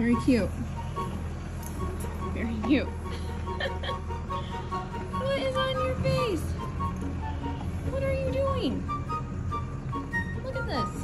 Very cute. Very cute. what is on your face? What are you doing? Look at this.